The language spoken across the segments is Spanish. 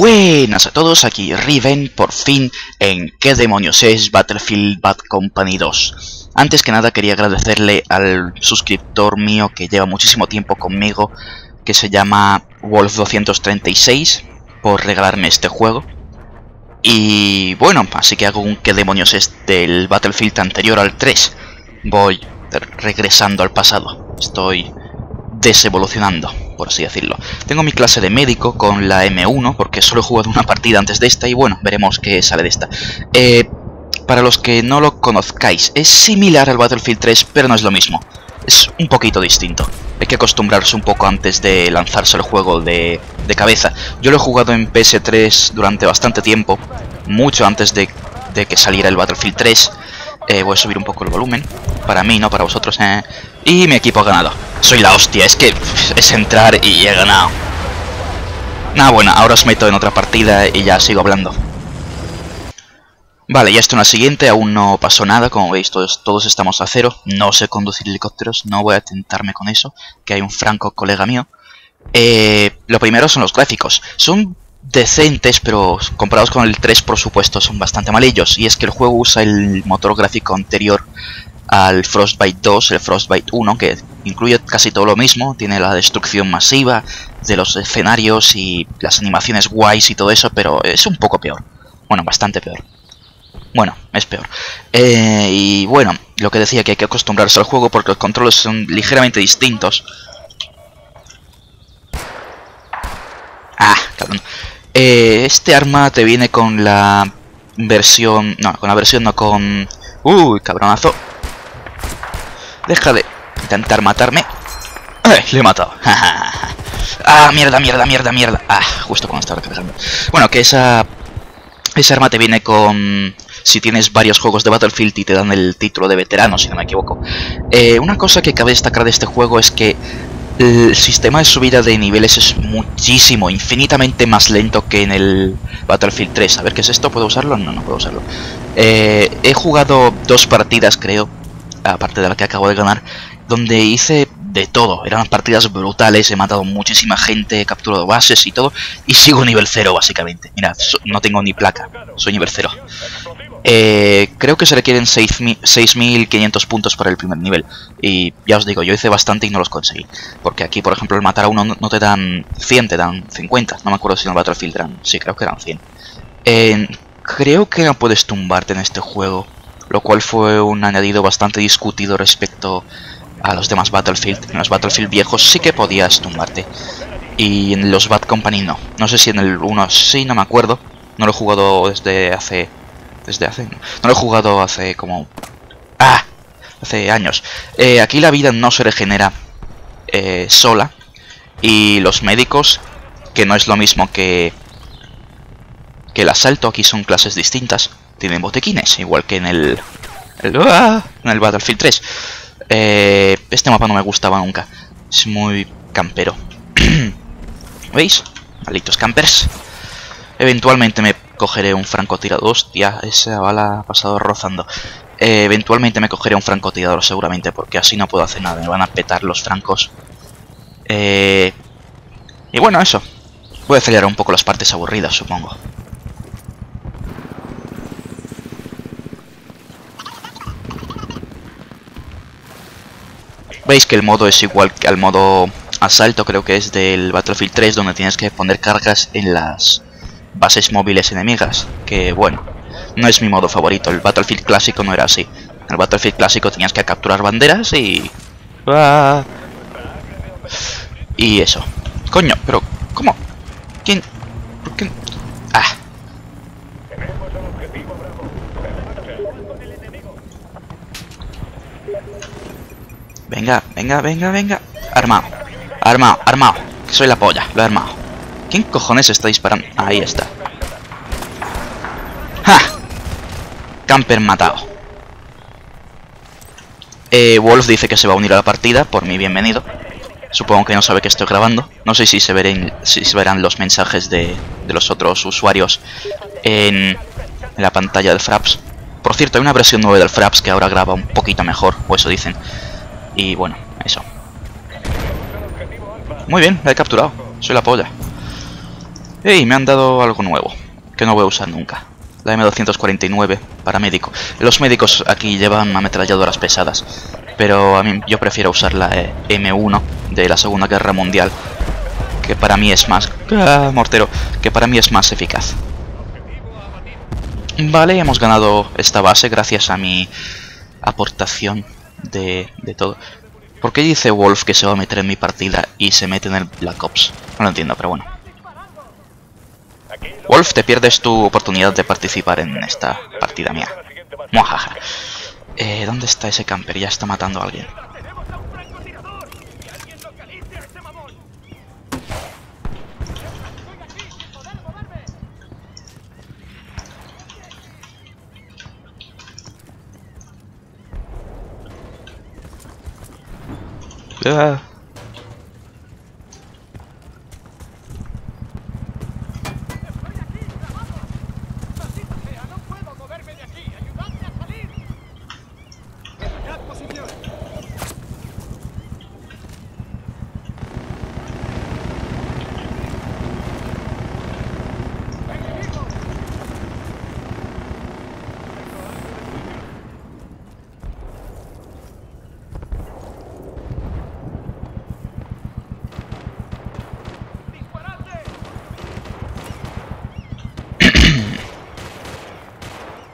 Buenas a todos, aquí Riven, por fin, en ¿Qué demonios es Battlefield Bad Company 2? Antes que nada quería agradecerle al suscriptor mío que lleva muchísimo tiempo conmigo, que se llama Wolf236, por regalarme este juego. Y bueno, así que hago un ¿Qué demonios es del Battlefield anterior al 3? Voy regresando al pasado, estoy desevolucionando por así decirlo. Tengo mi clase de médico con la M1, porque solo he jugado una partida antes de esta y bueno, veremos qué sale de esta. Eh, para los que no lo conozcáis, es similar al Battlefield 3, pero no es lo mismo. Es un poquito distinto. Hay que acostumbrarse un poco antes de lanzarse el juego de, cabeza. Yo lo he jugado en PS3 durante bastante tiempo, mucho antes de, de que saliera el Battlefield 3. Eh, voy a subir un poco el volumen. Para mí, no para vosotros. Eh. Y mi equipo ha ganado. Soy la hostia, es que es entrar y he ganado. Nada, bueno, ahora os meto en otra partida y ya sigo hablando. Vale, ya estoy en la siguiente, aún no pasó nada, como veis todos, todos estamos a cero. No sé conducir helicópteros, no voy a tentarme con eso, que hay un franco colega mío. Eh, lo primero son los gráficos. Son decentes, pero comparados con el 3 por supuesto son bastante malillos. Y es que el juego usa el motor gráfico anterior al Frostbite 2, el Frostbite 1, que incluye casi todo lo mismo, tiene la destrucción masiva de los escenarios y las animaciones guays y todo eso, pero es un poco peor. Bueno, bastante peor. Bueno, es peor. Eh, y bueno, lo que decía que hay que acostumbrarse al juego porque los controles son ligeramente distintos. Ah, cabrón. Eh, este arma te viene con la versión... No, con la versión no, con... Uy, cabronazo. Deja de intentar matarme. ¡Ay, le he matado! ¡Ah, mierda, mierda, mierda, mierda! Ah, justo cuando estaba recargando. Bueno, que esa... Esa arma te viene con... Si tienes varios juegos de Battlefield y te dan el título de veterano, si no me equivoco. Eh, una cosa que cabe destacar de este juego es que el sistema de subida de niveles es muchísimo, infinitamente más lento que en el Battlefield 3. A ver, ¿qué es esto? ¿Puedo usarlo? No, no puedo usarlo. Eh, he jugado dos partidas, creo, aparte de la que acabo de ganar, donde hice de todo. Eran partidas brutales, he matado muchísima gente, he capturado bases y todo, y sigo nivel 0 básicamente. Mira, no tengo ni placa, soy nivel 0. Eh, creo que se requieren 6.500 puntos para el primer nivel. Y ya os digo, yo hice bastante y no los conseguí. Porque aquí, por ejemplo, el matar a uno no te dan 100, te dan 50. No me acuerdo si en el Battlefield eran... Sí, creo que eran 100. creo que no puedes tumbarte en este juego. Lo cual fue un añadido bastante discutido respecto a los demás Battlefield. En los Battlefield viejos sí que podías tumbarte. Y en los Bad Company no. No sé si en el 1 sí, no me acuerdo. No lo he jugado desde hace desde hace... No, lo he jugado hace como... ¡Ah! Hace años. Eh, aquí la vida no se regenera eh, sola. Y los médicos, que no es lo mismo que... Que el asalto, aquí son clases distintas. Tienen botequines, igual que en el... ¡ah! En el Battlefield 3. Eh, este mapa no me gustaba nunca. Es muy campero. ¿Veis? Malditos campers. Eventualmente me cogeré un francotirador. Hostia, esa bala ha pasado rozando. Eh, eventualmente me cogeré un francotirador seguramente, porque así no puedo hacer nada. Me van a petar los francos. Eh, y bueno, eso. Voy a acelerar un poco las partes aburridas, supongo. Veis que el modo es igual que al modo asalto, creo que es del Battlefield 3, donde tienes que poner cargas en las bases móviles enemigas, que bueno, no es mi modo favorito, el Battlefield clásico no era así. En el Battlefield clásico tenías que capturar banderas y... ¡Ah! Y eso. Coño, pero... ¿Cómo? ¿Quién? ¿Por qué? Ah. Venga, venga, venga, venga. Armado. Armado, armado. Soy la polla, lo he armado. ¿Quién cojones está disparando? Ahí está. ¡Ja! Camper matado. Eh, Wolf dice que se va a unir a la partida, por mi bienvenido. Supongo que no sabe que estoy grabando. No sé si se, verán, los mensajes de, de, los otros usuarios en, en la pantalla del Fraps. Por cierto, hay una versión 9 del Fraps que ahora graba un poquito mejor, o eso dicen. Y bueno, eso. Muy bien, la he capturado. Soy la polla. ¡Ey! Me han dado algo nuevo, que no voy a usar nunca. La M249, para médico. Los médicos aquí llevan ametralladoras pesadas, pero a mí yo prefiero usar la eh, M1 de la Segunda Guerra Mundial, que para mí es más... ¡Ah, mortero! Que para mí es más eficaz. Vale, hemos ganado esta base gracias a mi aportación de, de todo. ¿Por qué dice Wolf que se va a meter en mi partida y se mete en el Black Ops? No lo entiendo, pero bueno. Wolf, te pierdes tu oportunidad de participar en esta partida mía. Muajaja. Eh, ¿Dónde está ese camper? Ya está matando a alguien. Ah.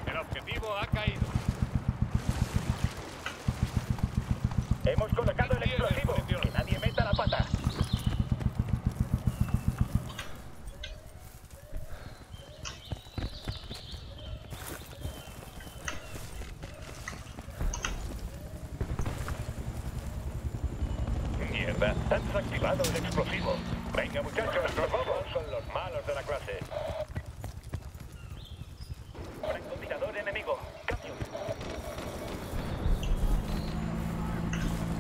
El objetivo ha caído. Hemos colocado el explosivo. Que nadie meta la pata. Mierda, han desactivado el explosivo. Venga, muchachos, los bobos son los malos de la clase. Francotirador enemigo. Cambio.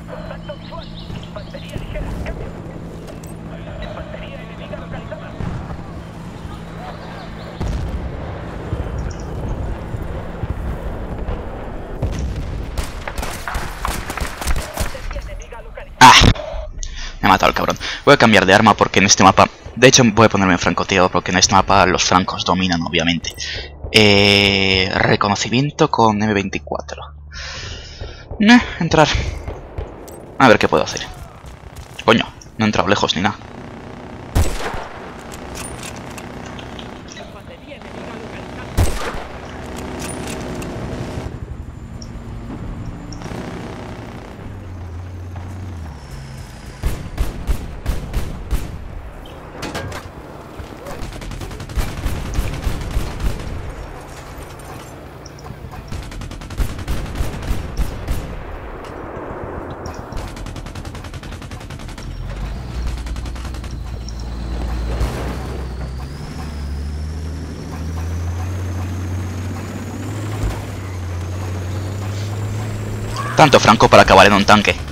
Contacto visual. Infantería ligera. Cambio. Infantería enemiga localizada. Infantería enemiga localizada. ¡Ah! Me ha matado cabrón. Voy a cambiar de arma porque en este mapa... De hecho, voy a ponerme en francotirador porque en este mapa los francos dominan, obviamente. Eh, reconocimiento con M24. Eh, entrar. A ver qué puedo hacer. Coño, no he entrado lejos ni nada. Tanto franco para acabar en un tanque.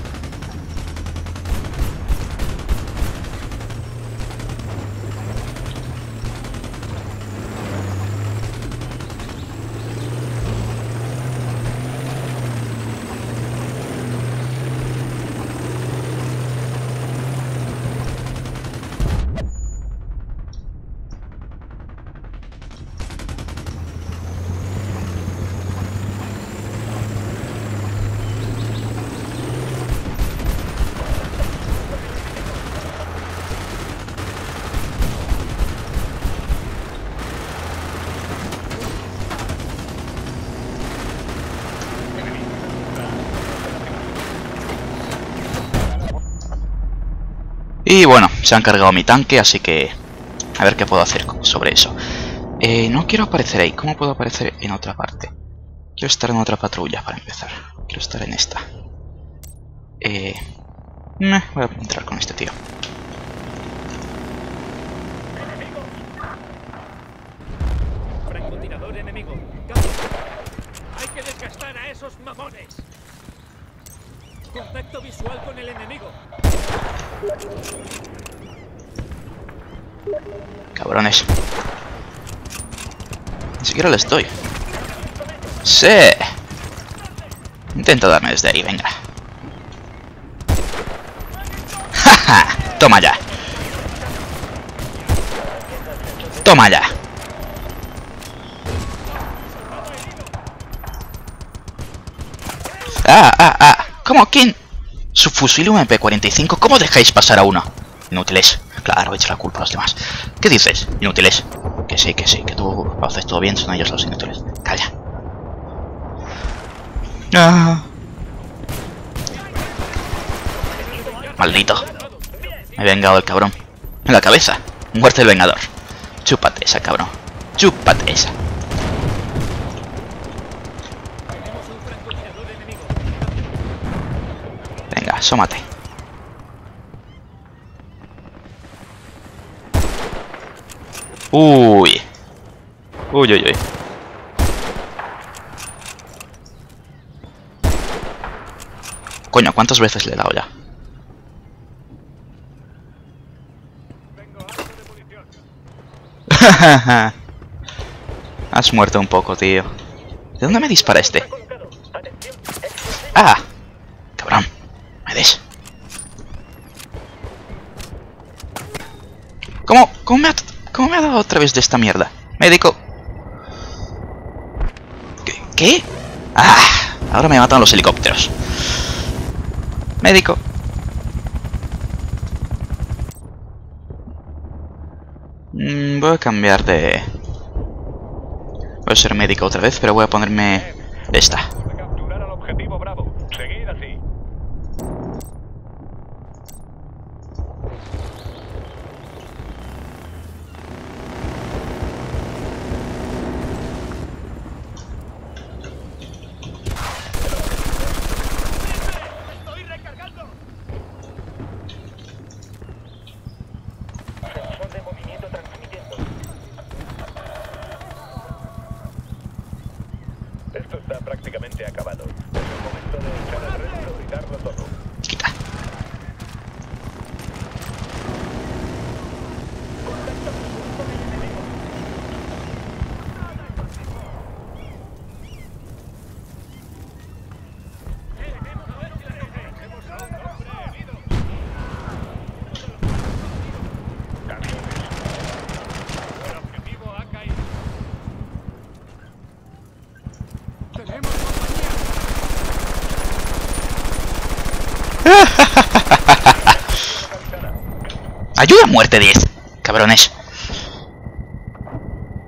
Y bueno, se han cargado mi tanque, así que... A ver qué puedo hacer sobre eso. Eh, no quiero aparecer ahí. ¿Cómo puedo aparecer en otra parte? Quiero estar en otra patrulla para empezar. Quiero estar en esta. Eh... voy a entrar con este tío. Enemigo. Hay que a esos mamones. Contacto visual con el enemigo. Cabrones. Ni siquiera le estoy. Sí. Intenta darme desde ahí, venga. ¡Jaja! Toma ya. Toma ya. Ah, ah, ah. ¿Cómo? ¿Quién? Su fusil MP45. ¿Cómo dejáis pasar a uno? Inútiles. Claro, he hecho la culpa a los demás. ¿Qué dices? Inútiles. Que sí, que sí, que tú lo haces todo bien, son ellos los inútiles. Calla. Ah. Maldito. Me he vengado el cabrón. En la cabeza. Muerte del vengador. Chúpate esa, cabrón. Chúpate esa. Asómate. Uy. Uy, uy, uy. Coño, ¿cuántas veces le he dado ya? Has muerto un poco, tío. ¿De dónde me dispara este? Colocado. Atención. Explosivo. ¡Ah! Cabrón. ¿Me des? ¿Cómo? ¿Cómo me ha, cómo me ha dado otra vez de esta mierda? Médico. ¿Qué? ¿Qué? ¡Ah! Ahora me matan los helicópteros. Médico. Mm, voy a cambiar de... Voy a ser médico otra vez, pero voy a ponerme esta. my lord. ¡Ayuda a muerte 10! Cabrones.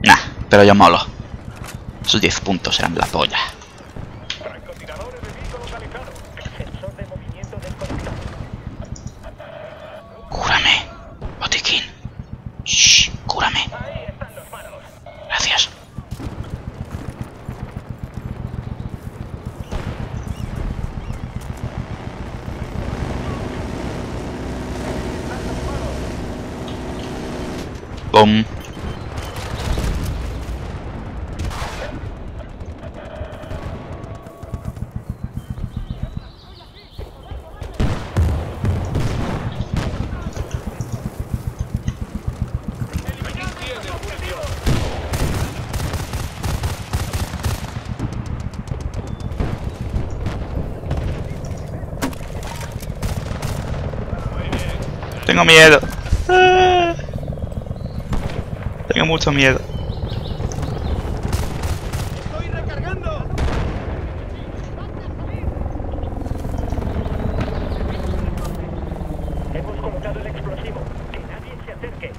Nah, pero yo molo. Esos 10 puntos eran la polla. Tengo miedo. Ah. Tengo mucho miedo. Hemos colocado el explosivo. Que nadie se acerque.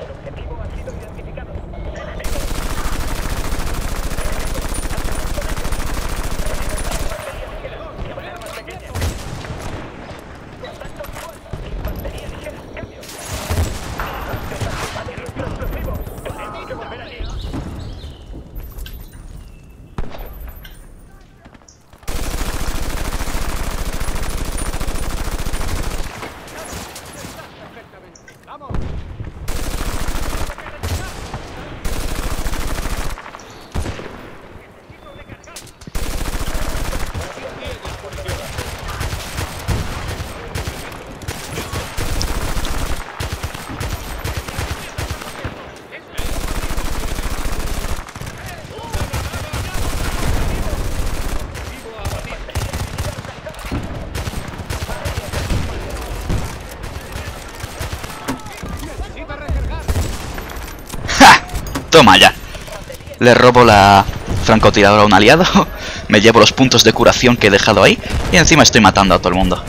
El objetivo ha sido identificado. Enemigo. Llevaré armas pequeñas. Contacto visual. Infantería ligera. Cambio. Batería explosivo. Toma ya. Le robo la francotiradora a un aliado. Me llevo los puntos de curación que he dejado ahí. Y encima estoy matando a todo el mundo.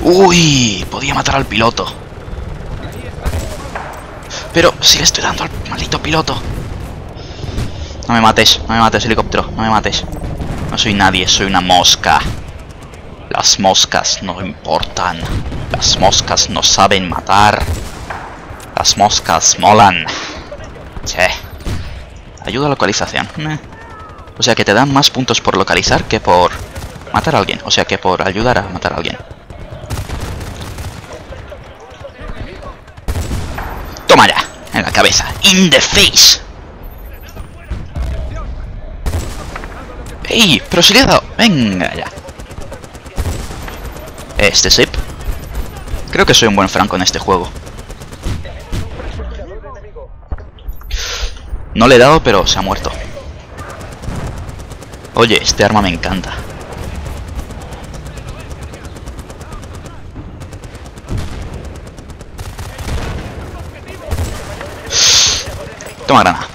Uy, podía matar al piloto. Pero si le estoy dando al maldito piloto. No me mates, no me mates, helicóptero, no me mates. No soy nadie, soy una mosca. Las moscas no importan. Las moscas no saben matar. Las moscas molan. Che. Ayuda a localización. O sea que te dan más puntos por localizar que por matar a alguien. O sea que por ayudar a matar a alguien. Toma ya, en la cabeza. In the face. ¡Ey! Pero si le he dado. Venga ya. Este zip. Creo que soy un buen franco en este juego. No le he dado, pero se ha muerto. Oye, este arma me encanta. Toma grana.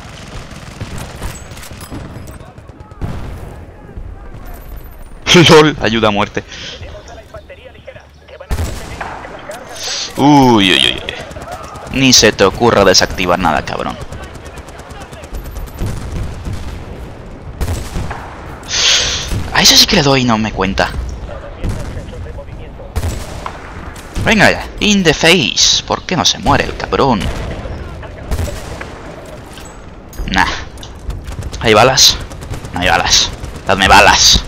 LOL, ayuda a muerte. Uy, uy, uy. Ni se te ocurra desactivar nada, cabrón. A ese sí que le doy y no me cuenta. Venga ya, in the face. ¿Por qué no se muere el cabrón? Nah. ¿Hay balas? No hay balas. Dadme balas.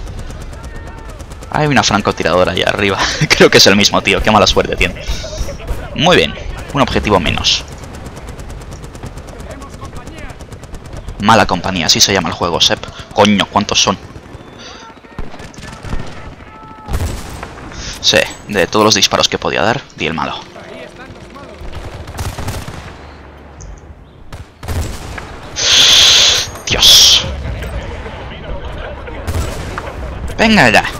Hay una francotiradora ahí arriba. Creo que es el mismo tío. Qué mala suerte tiene. Muy bien. Un objetivo menos. Mala compañía. Así se llama el juego, Sep. Coño, ¿cuántos son? Sí, de todos los disparos que podía dar, di el malo. Dios. Venga ya.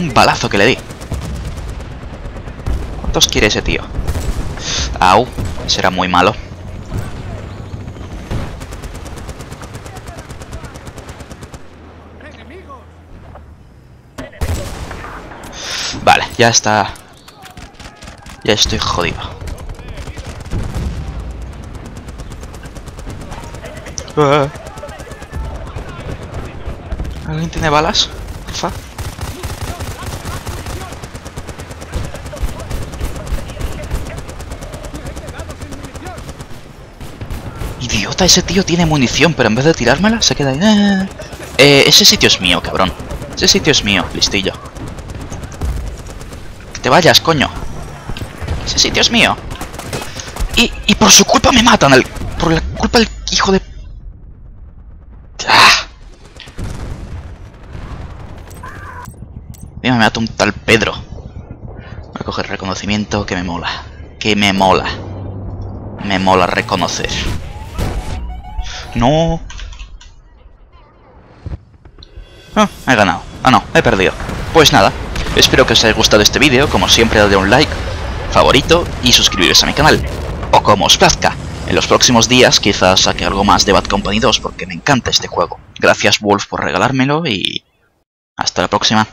Un balazo que le di. ¿Cuántos quiere ese tío? Au, será muy malo. Vale, ya está. Ya estoy jodido. Ah. ¿Alguien tiene balas? Idiota, ese tío tiene munición, pero en vez de tirármela, se queda ahí. Eh, eh, ese sitio es mío, cabrón. Ese sitio es mío, listillo. Que te vayas, coño. Ese sitio es mío. Y, y por su culpa me matan. El, por la culpa del hijo de... ¡Ah! Mira, me mata un tal Pedro. Voy a coger reconocimiento que me mola. Que me mola. Me mola reconocer. No. Ah, he ganado. Ah, no, he perdido. Pues nada, espero que os haya gustado este vídeo. Como siempre, dadle un like, favorito y suscribiros a mi canal. O como os plazca. En los próximos días quizás saque algo más de Bad Company 2 porque me encanta este juego. Gracias Wolf por regalármelo y... Hasta la próxima.